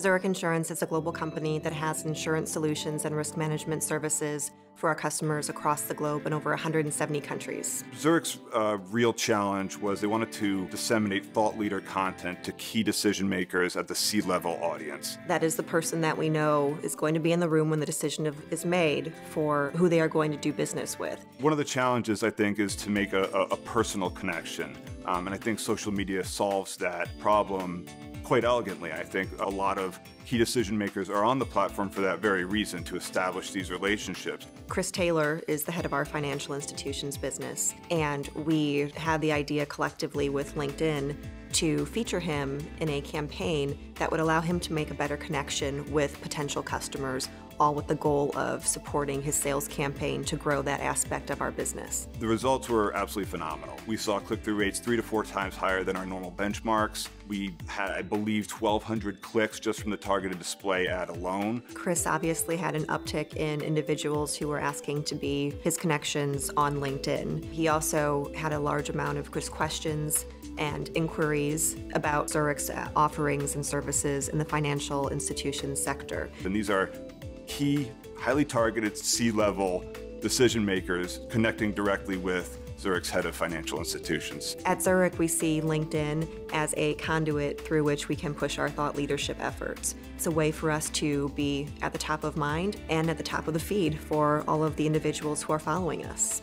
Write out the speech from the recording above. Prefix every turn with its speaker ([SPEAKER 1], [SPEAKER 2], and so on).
[SPEAKER 1] Zurich Insurance is a global company that has insurance solutions and risk management services for our customers across the globe in over 170 countries.
[SPEAKER 2] Zurich's uh, real challenge was they wanted to disseminate thought leader content to key decision makers at the C level audience.
[SPEAKER 1] That is the person that we know is going to be in the room when the decision of, is made for who they are going to do business with.
[SPEAKER 2] One of the challenges, I think, is to make a, a, a personal connection. Um, and I think social media solves that problem quite elegantly. I think a lot of key decision makers are on the platform for that very reason, to establish these relationships.
[SPEAKER 1] Chris Taylor is the head of our financial institutions business, and we had the idea collectively with LinkedIn to feature him in a campaign that would allow him to make a better connection with potential customers, all with the goal of supporting his sales campaign to grow that aspect of our business.
[SPEAKER 2] The results were absolutely phenomenal. We saw click-through rates three to four times higher than our normal benchmarks. We had, I believe, 1,200 clicks just from the targeted display ad alone.
[SPEAKER 1] Chris obviously had an uptick in individuals who were asking to be his connections on LinkedIn. He also had a large amount of Chris questions and inquiries about Zurich's offerings and services in the financial institutions sector.
[SPEAKER 2] And these are key, highly targeted C-level decision makers connecting directly with Zurich's head of financial institutions.
[SPEAKER 1] At Zurich, we see LinkedIn as a conduit through which we can push our thought leadership efforts. It's a way for us to be at the top of mind and at the top of the feed for all of the individuals who are following us.